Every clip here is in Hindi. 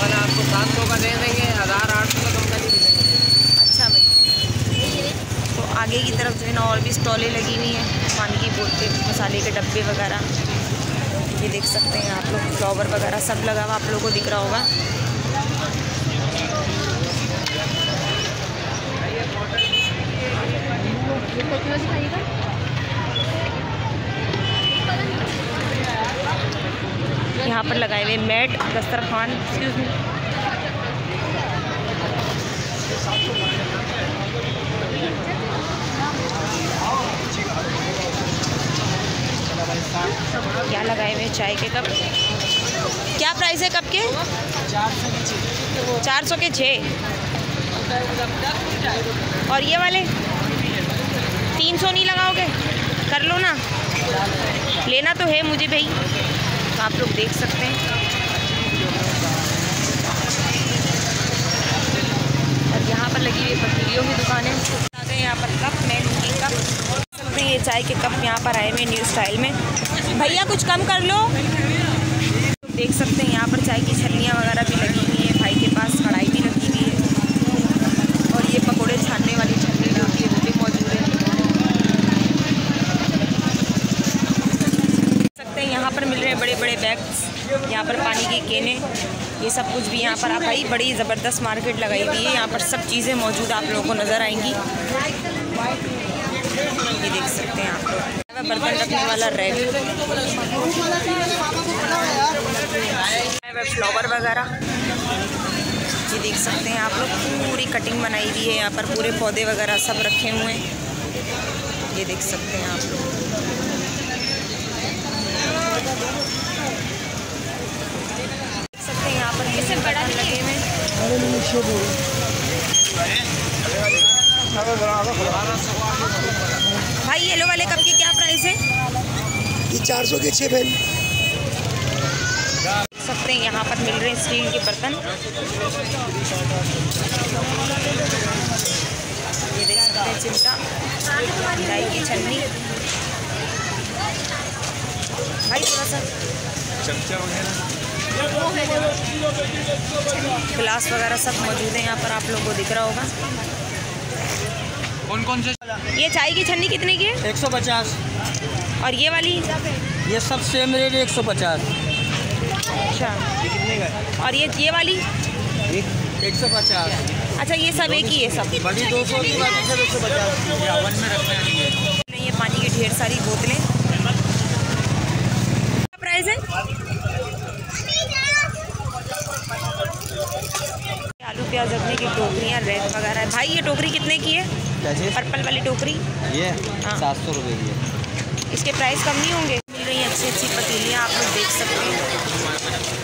वाला आपको सात सौ का दे देंगे हज़ार आठ सौ का कम का मिलेगा। अच्छा भाई। तो आगे की तरफ़ जो है ना और भी स्टॉलें लगी हुई हैं पानी की बोतलें मसाले के डब्बे वगैरह। ये देख सकते हैं आप लोग फ्लावर वगैरह सब लगा हुआ आप लोगों को दिख रहा होगा। यहाँ पर लगाए हुए मैट दस्तरखान एक्सक्यूज मी क्या लगाए हुए चाय के कप? क्या प्राइस है कप के? चार सौ के छः। और ये वाले? तीन सौ नहीं लगाओगे? कर लो ना। लेना तो है मुझे भाई। आप लोग देख सकते हैं। और यहाँ पर लगी हुई पतीलियों की दुकानें। आ यहाँ पर कप मैं कप। सकते ये चाय के कप यहाँ पर आए हुए न्यू स्टाइल में। भैया, कुछ कम कर लो। देख सकते हैं यहाँ पर चाय की छलियाँ वगैरह भी लगी हुई हैं। भाई के पास कढ़ाई भी लगी हुई है। और ये पकोड़े छानने वाली छलनी जो होती है वो भी मौजूद है देख सकते हैं यहाँ पर मिल रहे हैं बड़े बड़े बैग्स यहाँ पर पानी की केने, ये सब कुछ भी यहाँ पर आप भाई बड़ी ज़बरदस्त मार्केट लगाई हुई है। यहाँ पर सब चीज़ें मौजूद आप लोगों को नज़र आएँगी। ये देख सकते हैं आप लोग। बर्तन रखने वाला रैक फ्लावर वगैरह। ये देख सकते हैं आप लोग, पूरी कटिंग बनाई हुई है। यहाँ पर पूरे पौधे वगैरह सब रखे हुए हैं। ये देख सकते हैं आप लोग। सकते हैं यहाँ पर बड़ा लगे भाई येलो वाले कप की क्या प्राइस है? ये चार सौ के छः बहन सकते हैं यहाँ पर मिल रहे हैं स्टील के बर्तन ये देख सकते हैं चिमटा चाय की छन्नी भाई थोड़ा सा गिलास वगैरह सब मौजूद है यहाँ पर आप लोगों को दिख रहा होगा। कौन कौन से? ये चाय की छन्नी कितने की है? एक सौ पचास। और ये वाली? ये सब सेम रेट एक सौ पचास। अच्छा। और ये ये वाली? एक सौ पचास। अच्छा ये सब एक ही है सब। बड़ी दो सौ की बाकी सौ पचास। में रखना ये पानी की ढेर सारी बोतलें। प्राइस है आलू प्याज अपने की टोकरियाँ रेड वगैरह। भाई ये टोकरी कितने की है? कैसे पर्पल वाली टोकरी? ये हाँ। सात सौ रुपये की है। इसके प्राइस कम नहीं होंगे? मिल रही हैं अच्छी अच्छी पतीलियाँ आप लोग देख सकते हैं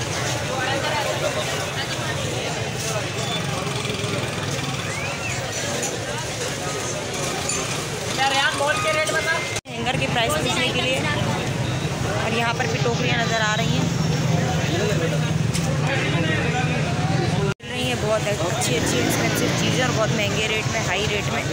हैंगर के प्राइस पूछने के लिए और यहाँ पर भी टोकरियाँ नज़र आ रही हैं मिल रही हैं बहुत अच्छी अच्छी एक्सपेंसिव चीज़ें और बहुत महँगे रेट में हाई रेट में।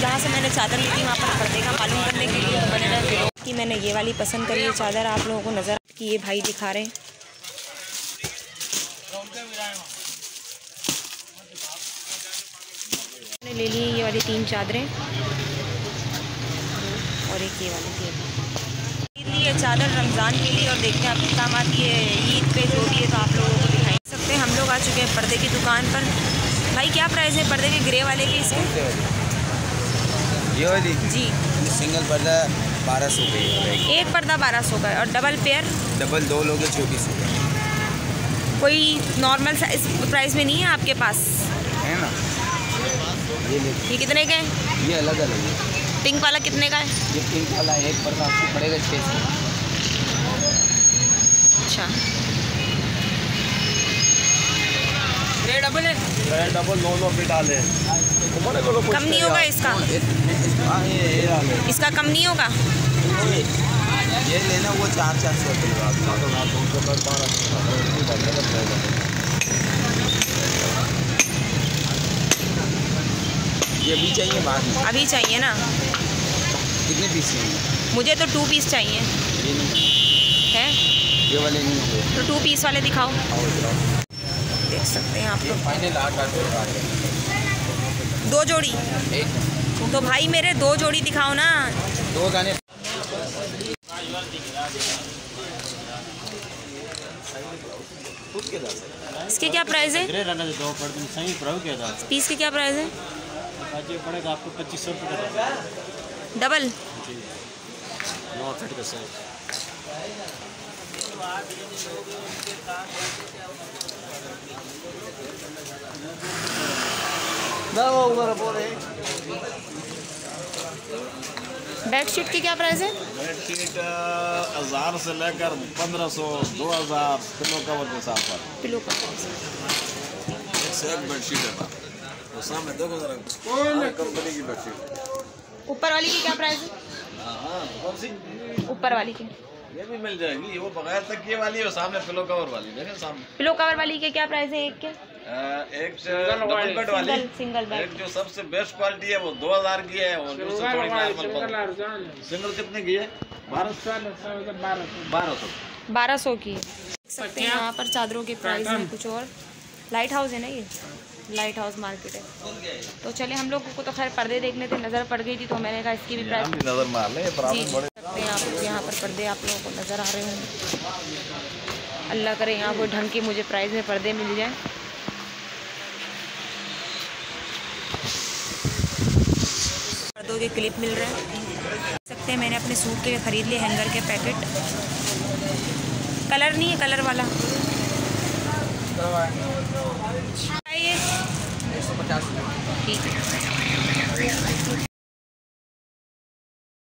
यहाँ से मैंने चादर ली थी, वहाँ पर पर्दे का मालूम करने के लिए। मैंने ना कि मैंने ये वाली पसंद करी है चादर, आप लोगों को नज़र कि ये भाई दिखा रहे हैं। मैंने ले ली ये वाली तीन चादरें। और एक ये वाली तीन ली है चादर रमज़ान के लिए और देखते हैं आपके काम आती है ईद पे जो भी है तो आप लोगों को दिखाई सकते। हैं हम लोग आ चुके हैं पर्दे की दुकान पर। भाई क्या प्राइस है पर्दे के ग्रे वाले के इसके ये वाली? जी। सिंगल पर्दा बारह सौ का एक पर्दा बारह सौ का और डबल पेयर डबल दो लोग चौबीस सौ का। कोई नॉर्मल साइज़ प्राइस में नहीं है आपके पास? है ना? ये ये कितने के हैं? ये अलग अलग है। पिंक वाला कितने का है? ये पिंक वाला एक पर्दा आपको पड़ेगा छः सौ। अच्छा। डबल है। डबल नौ नौ पे डाले कम नहीं होगा इसका? हाँ ये ये डाले इसका कम नहीं होगा? ये लेना वो चार चार सौ रुपये आपका ये भी चाहिए बाद में। अभी चाहिए ना? कितने पीस चाहिए? मुझे तो टू पीस चाहिए। ये नहीं। है? ये वाले नहीं है तो टू पीस वाले दिखाओ। देख सकते हैं आप ये फाइनल आठ आठ सौ का दो जोड़ी। एक। तो भाई मेरे दो जोड़ी दिखाओ ना। दो दाने इसके क्या प्राइस है? दो पर सही के पीस के क्या प्राइस है? पड़ेगा आपको पच्चीस सौ रुपये डबल बेडशीट की क्या प्राइस है? बेडशीट हज़ार से लेकर पंद्रह सौ दो हज़ार पिलो कवर के साथ पर। पिलो का एक से एक बेडशीट है ना सामने देखो जरा कंपनी की बेडशीट ऊपर वाली की क्या प्राइस है? हाँ हाँ कौन सी? ऊपर वाली की। ये भी मिल जाएगी वो बगैर तकिए वाली है सामने पिलो कवर वाली देखें सामने। पिलो कवर वाली के क्या प्राइस है एक के? एक डबल बेड वाली सिंगल बेड एक जो सबसे बेस्ट क्वालिटी है वो दो हज़ार की है और दूसरी थोड़ी नॉर्मल सिंगल कितने की है? बारह बारह सौ। बारह सौ। की। सकते हैं यहाँ पर चादरों के प्राइस हैं कुछ और। लाइट हाउस है ना ये? लाइट हाउस मार्केट है। तो चले हम लोग को तो खैर पर्दे देखने थे नज़र पड़ गई थी तो मैंने कहा इसकी भी प्राइस भी नज़र मार ले सकते हैं आप। यहाँ पर पर्दे आप लोगों को नज़र आ रहे होंगे। अल्लाह करे यहाँ कोई ढंग के मुझे प्राइस में पर्दे मिल जाएँ। पर्दों के क्लिप मिल रहा है। देख सकते हैं मैंने अपने सूट के लिए ख़रीद लिए हैंगर के पैकेट। कलर नहीं है कलर वाला। ये ठीक है।